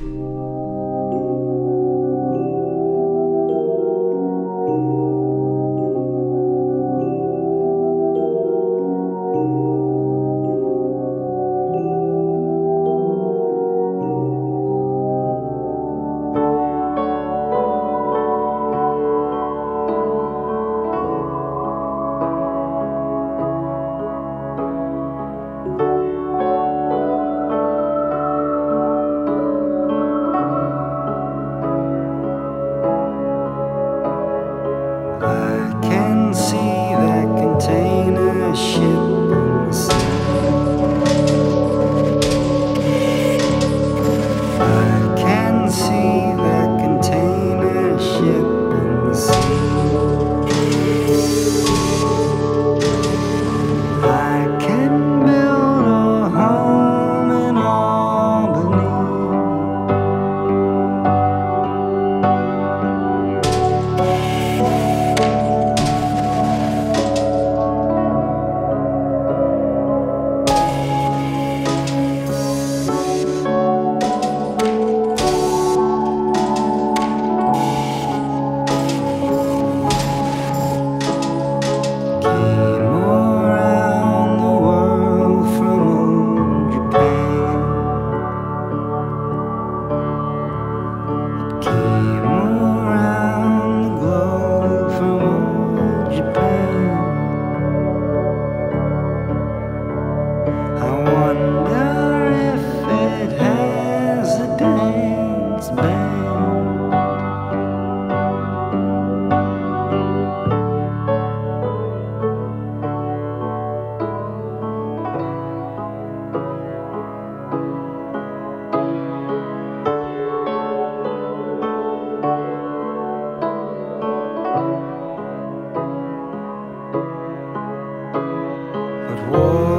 Música you Whoa.